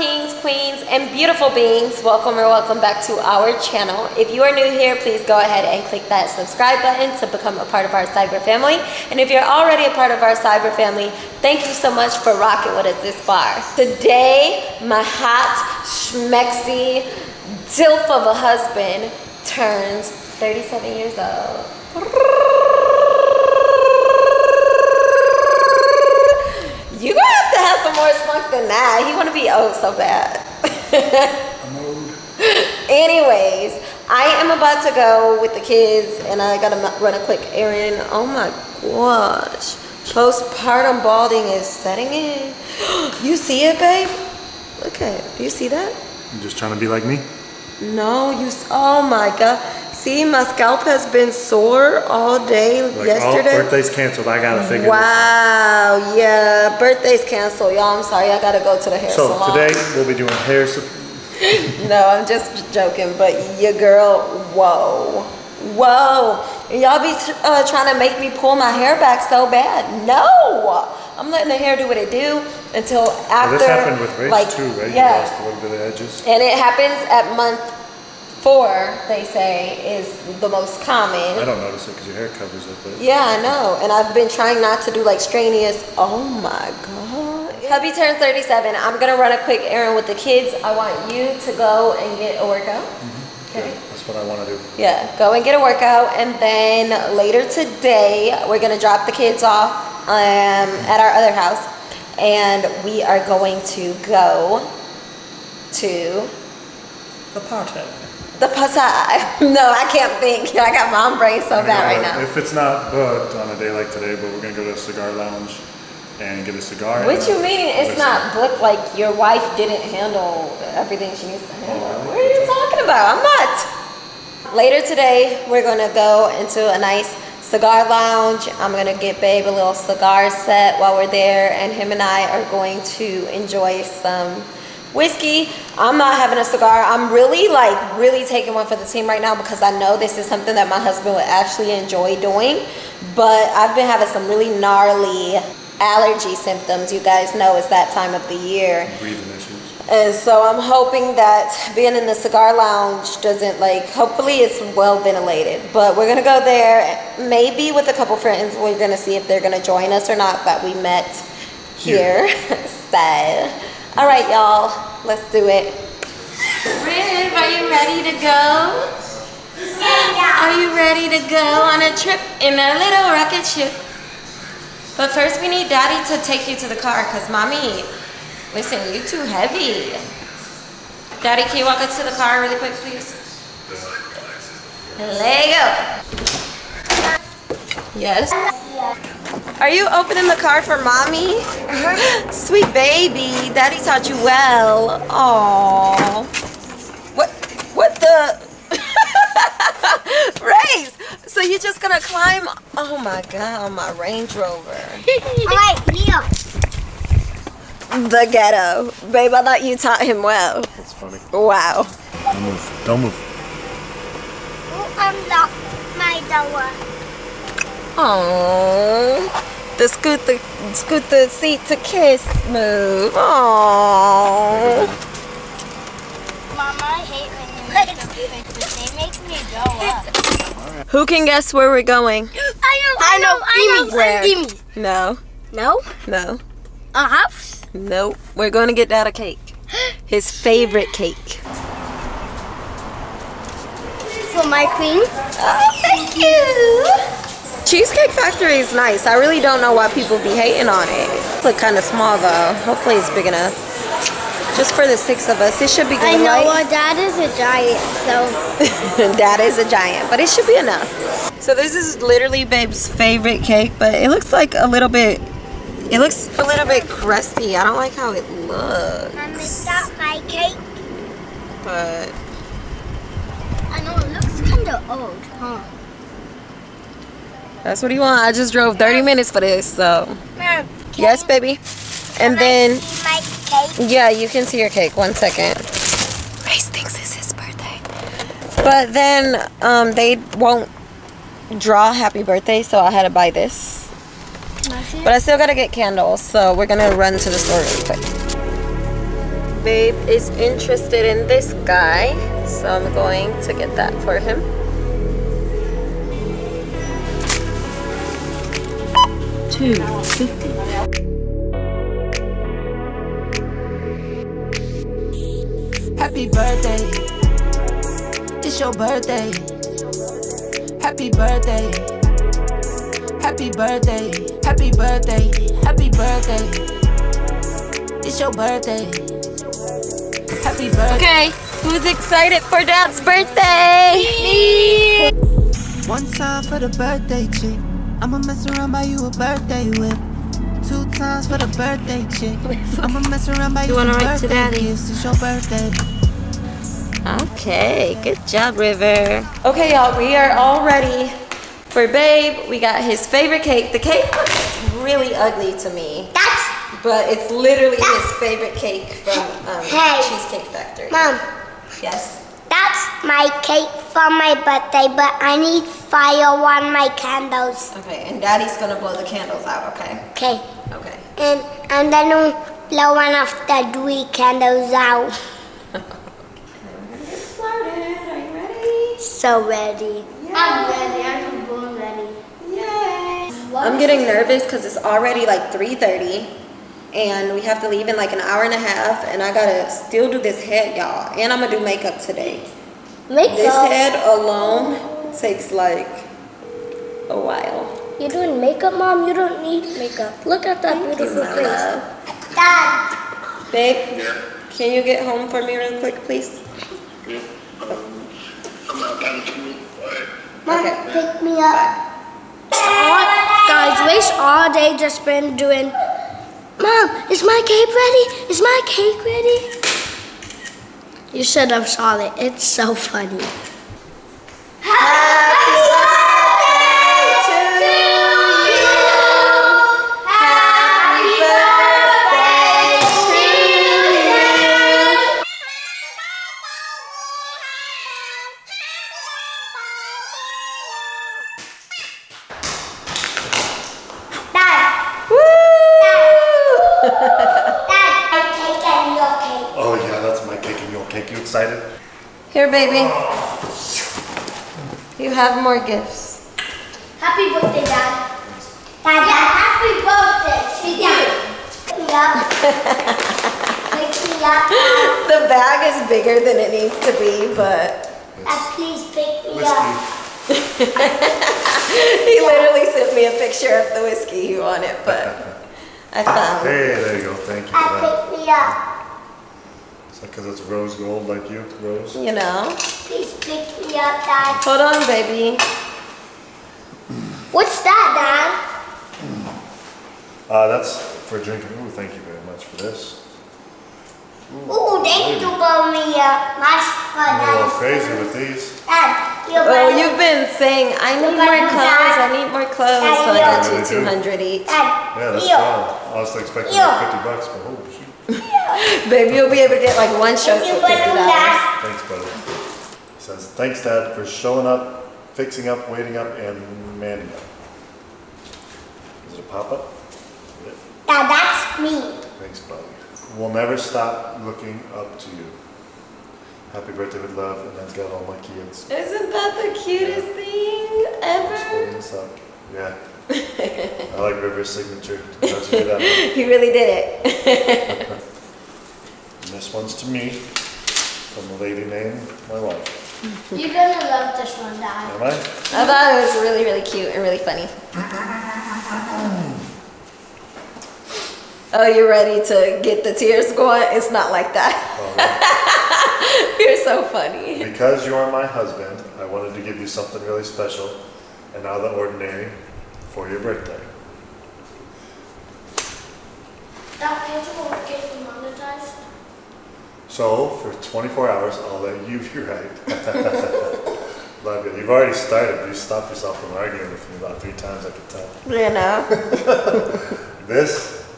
kings, queens, and beautiful beings? Welcome or welcome back to our channel. If you are new here, please go ahead and click that subscribe button to become a part of our cyber family. And if you're already a part of our cyber family, thank you so much for rocking with us this far. Today, my hot, schmexy, dilf of a husband turns 37 years old. You gonna have to have some more spunk than that. He wanna be old so bad. Anyways, I am about to go with the kids and I gotta run a quick errand. Oh my gosh. Postpartum balding is setting in. You see it, babe? Look at it. Do you see that? You just trying to be like me? No, you, oh my God. See, my scalp has been sore all day Like, yesterday. Oh, birthday's canceled. I gotta figure Wow, yeah, birthday's canceled, y'all. I'm sorry, I gotta go to the hair. So salon. today we'll be doing hair. No, I'm just joking, but your girl, whoa, whoa. Y'all be uh, trying to make me pull my hair back so bad. No, I'm letting the hair do what it do until Well, after. this happened with Rach like, too, right? You Yeah, lost a little bit of edges. and it happens at month four. They say is the most common. I don't notice it because your hair covers it, but Yeah, I know. And I've been trying not to do like strenuous. Oh my God. Hubby turns 37. I'm going to run a quick errand with the kids. I want you to go and get a workout. Okay. that's what I want to do. Yeah, go and get a workout. And then later today, we're going to drop the kids off um, at our other house. And we are going to go to The party. the Passai. No, I can't think. I got mom brain so bad right now. If it's not booked on a day like today, but we're gonna go to a cigar lounge and get a cigar. What you mean it's not booked like your wife didn't handle everything she needs to oh, handle? Oh, What are you talking about? I'm not. Later today, we're gonna go into a nice cigar lounge. I'm gonna get Babe a little cigar set while we're there, and him and I are going to enjoy some whiskey. I'm not having a cigar. I'm really like really taking one for the team right now because I know this is something that my husband would actually enjoy doing. But I've been having some really gnarly allergy symptoms. You guys know it's that time of the year. breathing issues. And so I'm hoping that being in the cigar lounge doesn't like, hopefully it's well ventilated. But we're gonna go there, maybe with a couple friends. We're gonna see if they're gonna join us or not that we met here. so, all right, y'all, let's do it. Riv, are you ready to go? Yeah. Are you ready to go on a trip in a little rocket ship? But first we need daddy to take you to the car because mommy, listen, you too heavy. Daddy, can you walk us to the car really quick, please? Lego. Yes. Are you opening the car for mommy? Uh-huh. Sweet baby, daddy taught you well. Aww. What, what the? Race, so you're just gonna climb? Oh my God, on my Range Rover. Alright, Leo. The ghetto. Babe, I thought you taught him well. That's funny. Wow. Don't move. Don't move. Who unlocked my door? Aww. The scoot the scoot the seat to kiss move. Aww. Mama, I hate when you make them pictures. They make me go up. Who can guess where we're going? I know, I know, I know. Where? Gimme. No, No? no, A house? nope. We're going to get Dad a cake. His favorite cake. For my queen? Oh, thank you. Cheesecake Factory is nice. I really don't know why people be hating on it. Look kind of small though. Hopefully it's big enough. Just for the six of us, it should be good, I know right? our dad is a giant, so Dad is a giant, but it should be enough. So this is literally Babe's favorite cake, but it looks like a little bit, it looks a little bit crusty. I don't like how it looks, Mom, is that my cake? but I know, it looks kind of old, huh? That's what you want. I just drove 30 minutes for this, so Mom, yes, baby. And then, my cake? yeah, you can see your cake. One second. Race thinks it's his birthday, but then um, they won't draw happy birthday, so I had to buy this. But I still gotta get candles, so we're gonna run to the store really quick. Babe is interested in this guy, so I'm going to get that for him. Two fifty. Happy birthday. It's your birthday. Happy birthday. Happy birthday. Happy birthday. Happy birthday. It's your birthday. Happy birthday. Okay, who's excited for Dad's birthday? Me! One time for the birthday chick. I'ma mess around buy you a birthday whip. Two times for the birthday chick. I'ma mess around buy you, You wanna write to birthday Daddy? gifts. It's your birthday. Okay, good job, River. Okay, y'all, we are all ready for Babe. We got his favorite cake. The cake looks really ugly to me, That's but it's literally his favorite cake from um, Hey. Cheesecake Factory. mom. Yes. That's my cake for my birthday, but I need fire on my candles. Okay, and Daddy's gonna blow the candles out, okay? Okay. Okay. And and then we'll blow one of the three candles out. Get started. Are you ready? So ready. I'm ready. I'm born ready. Yay! I'm getting nervous because it's already like 3.30 and we have to leave in like an hour and a half and I gotta still do this head, y'all. And I'm gonna do makeup today. Makeup. This head alone takes like a while. You're doing makeup, mom. You don't need makeup. Look at that beautiful My face. Dad. Babe, yeah. can you get home for me real quick, please? Um, mom, Okay. pick me up. All, guys, waste all day just been doing. Mom, is my cake ready? Is my cake ready? You should have saw it. It's so funny. Happy more gifts. Happy birthday, Dad. Dad, Dad happy birthday to you. Pick me up. Pick me up. Dad. The bag is bigger than it needs to be, but Dad, please pick me Whiskey. up. he literally sent me a picture of the whiskey he wanted, but I found it. Hey, there you go. Thank you for that. Dad, pick me up. Is that because it's rose gold like you, Rose? You know? Please pick me up, Dad. Hold on, baby. What's that, Dad? Uh, that's for drinking. Ooh, thank you very much for this. Ooh, thank you for me up. Much for I'm a little that. crazy with these. Dad, you're oh, you've been saying, I need more clothes, that. I need more clothes, so I got you 200 each. Dad, Yeah, that's here. fine. I was expecting like 50 bucks, but holy shoot. Baby, you'll be able to get like one shirt Thank you, for $50. Thanks, buddy. He says, thanks, Dad, for showing up, fixing up, waiting up, and manning up. Is it a pop-up? Yeah. Dad, that's me. Thanks, buddy. We'll never stop looking up to you. Happy birthday with love, and that's got all my kids. Isn't that the cutest thing ever? holding this up. Yeah. I like River's signature. Don't you that? He really did it. And this one's to me, from a lady named my wife. You're gonna love this one, Dad. Am I? I thought it was really, really cute and really funny. Oh, you're ready to get the tears going? It's not like that. You're so funny. Because you are my husband, I wanted to give you something really special and out of the ordinary for your birthday. Dad, can't you want to get demonetized? So, for 24 hours, I'll let you be right. Love you. You've already started. You stopped yourself from arguing with me about three times, I could tell. You know? This,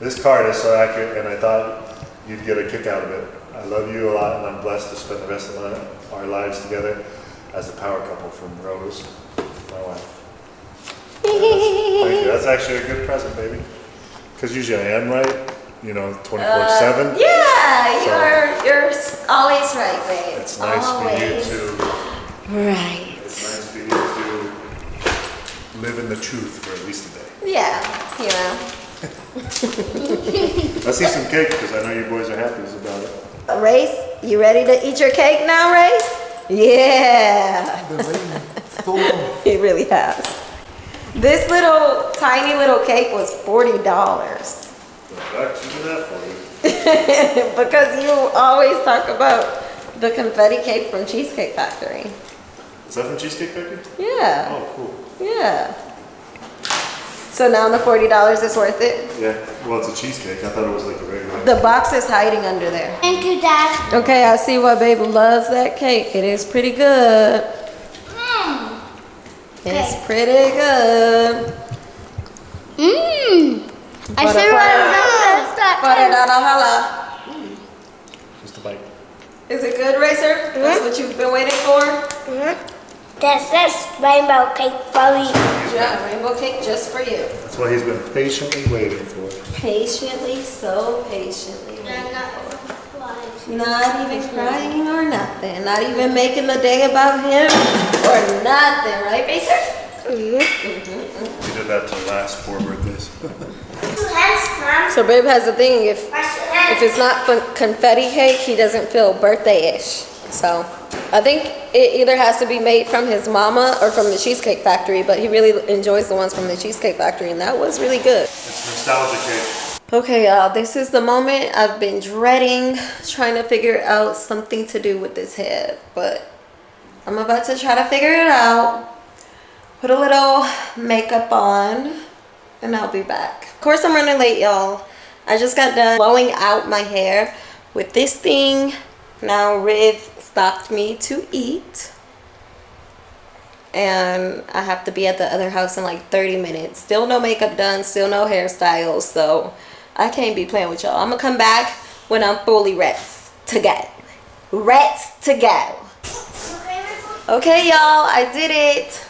this card is so accurate, and I thought you'd get a kick out of it. I love you a lot, and I'm blessed to spend the rest of my, our lives together as a power couple from Rose, my wife. Thank you. That's actually a good present, baby. Because usually I am right, you know, uh, 24 7. Yeah, So- you're you're always right, babe. It's nice always. for you to, Right. it's nice for you to live in the truth for at least a day. Yeah, you know. Let's eat some cake because I know you boys are happy about it. Uh, Race, you ready to eat your cake now, Race? Yeah. he really has. This little tiny little cake was forty dollars Back to that for you. because you always talk about the confetti cake from Cheesecake Factory. Is that from Cheesecake Factory? Yeah, Oh, cool. yeah. So now the forty dollars is worth it. Yeah, well, it's a cheesecake. I thought it was like a regular. The box is hiding under there. Thank you, Dad. Okay, I see why baby loves that cake. It is pretty good. Mmm. It's pretty good. Mmm. I Butter, should butter. have that. Butter da holla. Just a bite. Is it good, Racer? That's mm-hmm. what you've been waiting for? Mm-hmm. This is rainbow cake for me. Yeah, rainbow cake just for you. That's what he's been patiently waiting for. Patiently, so patiently. Not even crying or nothing. Not even making the day about him or nothing, right, Racer? Mm-hmm. He did that to the last four birthdays. Two hands, Mom. So babe has a thing, if Wash your hands. if it's not fun- confetti cake, he doesn't feel birthday-ish. So I think it either has to be made from his mama or from the Cheesecake Factory, but he really enjoys the ones from the Cheesecake Factory, and that was really good. It's nostalgia cake. Okay, y'all, this is the moment I've been dreading, trying to figure out something to do with this head, but I'm about to try to figure it out. Put a little makeup on, and I'll be back. Of course, I'm running late, y'all. I just got done blowing out my hair with this thing. Now, Riv stopped me to eat. And I have to be at the other house in like 30 minutes. Still no makeup done, still no hairstyles, so I can't be playing with y'all. I'm gonna come back when I'm fully rest to go. Rest to go. Okay, y'all, I did it.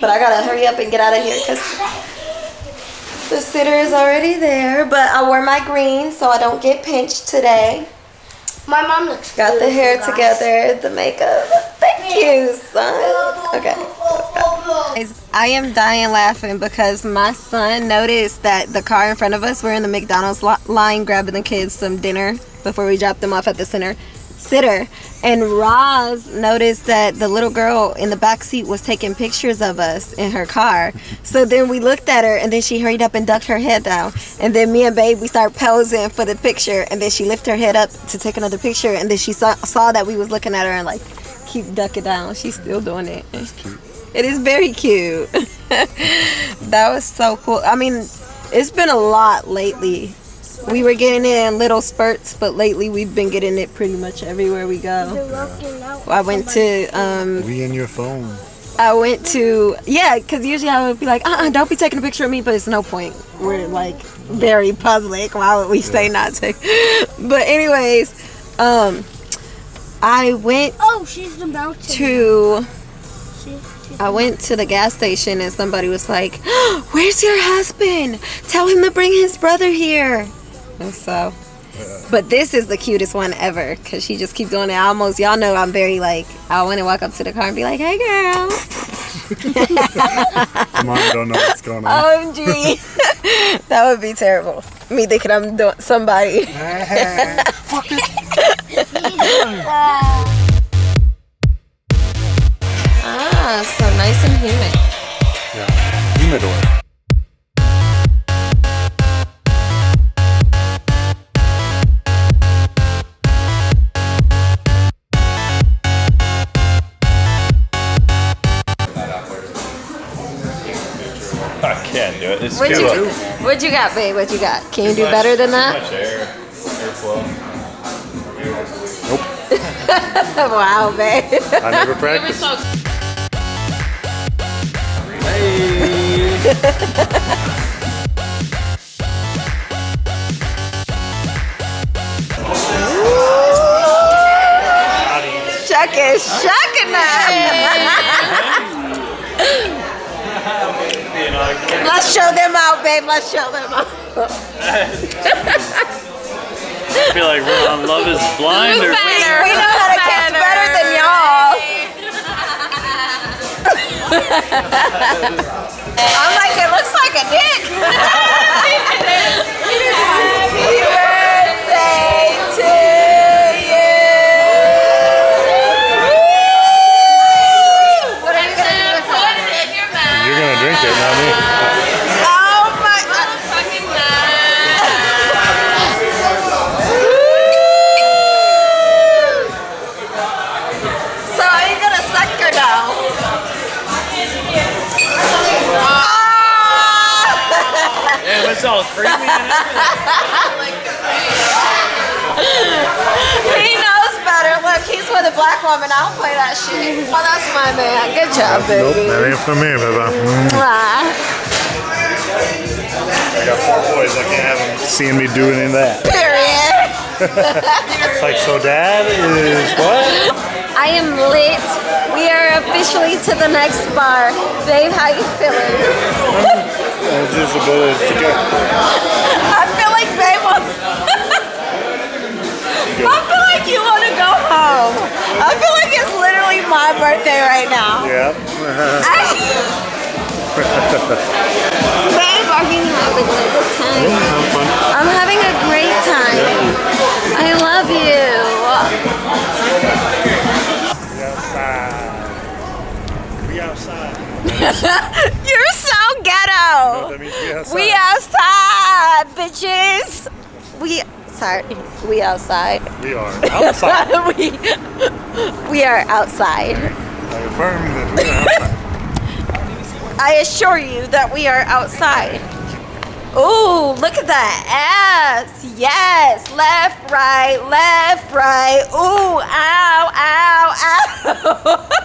But I gotta hurry up and get out of here because the sitter is already there. But I wore my green so I don't get pinched today. My mom looks Got the hair guys. together, the makeup. Thank you, son. Oh, oh, oh, okay. Guys, I am dying laughing because my son noticed that the car in front of us, we're in the McDonald's li- line grabbing the kids some dinner before we dropped them off at the center sitter. And Roz noticed that the little girl in the back seat was taking pictures of us in her car. So then we looked at her and then she hurried up and ducked her head down. And then me and Babe, we start posing for the picture. And then she lifted her head up to take another picture. And then she saw, saw that we was looking at her and like, keep ducking down. She's still doing it. It is very cute. that was so cool. I mean, it's been a lot lately. We were getting it in little spurts, but lately we've been getting it pretty much everywhere we go. Looking out. I went to, um, We in your phone. I went to, yeah, because usually I would be like, uh-uh, don't be taking a picture of me, but it's no point. We're like very public. Why would we say not to? But anyways, um, I went Oh, she's the mountain. to I went to the gas station and somebody was like, "Where's your husband? Tell him to bring his brother here." And so, but this is the cutest one ever because she just keeps doing it. I almost, y'all know, I'm very like, I want to walk up to the car and be like, "Hey, girl, Mom don't know what's going on. OMG." that would be terrible. Me thinking I'm doing somebody. ah, so nice and humid. yeah. Humidor. Can't do it. It's What too you, much. what you got, babe? What you got? Can you do much- better than Too that? much air, airflow. wow, babe. I never practiced. Shucking, shucking Let's show them out, babe. Let's show them out. I feel like we're on Love is Blind or We, we know how to catch better than y'all. I'm like, it looks like a dick. all creamy in it. He knows better. Look, he's with a black woman. I don't play that shit. Oh, that's my man. Good job, baby. Nope, that ain't for me, baby. Mm. Mwah. I got four boys. I can't have them seeing me do any of that. Period. It's like, so dad is what? I am lit. We are officially to the next bar. Babe, how you feeling? It's just a bit of I feel like babe wants. I feel like you want to go home. I feel like it's literally my birthday right now. Yeah. Babe, are you having a good time? You're so ghetto. Means we outside. We outside, bitches. We sorry. We outside. We are outside. we we are outside. I affirm that we are outside. I assure you that we are outside. Ooh, look at that ass. Yes. Left, right, left, right. Ooh, ow, ow, ow.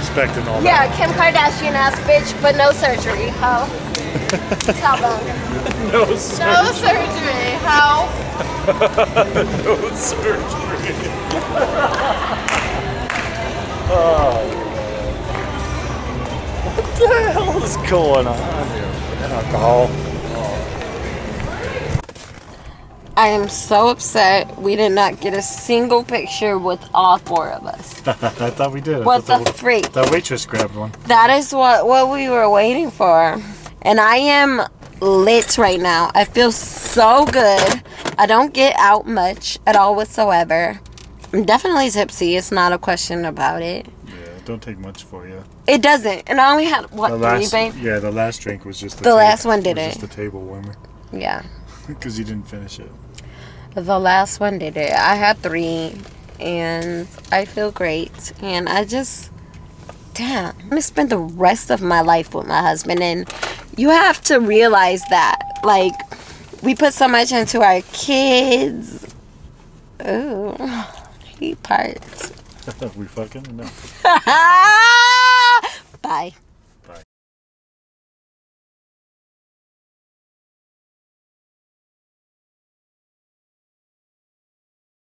respect and all Yeah, Kim Kardashian ass bitch, but no surgery. How? Tell them. No, sir. No surgery. How? No surgery. Oh, what the hell is going on here? Alcohol. I am so upset we did not get a single picture with all four of us. I thought we did. What thought the freak? That waitress grabbed one. That is what what we were waiting for. And I am lit right now. I feel so good. I don't get out much at all whatsoever. I'm definitely tipsy. It's not a question about it. Yeah, it don't take much for you. It doesn't. And I only had what The three, last, babe? yeah, the last drink was just the, The last one did just it. the table warmer Yeah. Because you didn't finish it. The last one did it. I had three, and I feel great. And I just, damn, I'm gonna spend the rest of my life with my husband. And you have to realize that, like, we put so much into our kids. Ooh, he parts. we fucking no. Ah!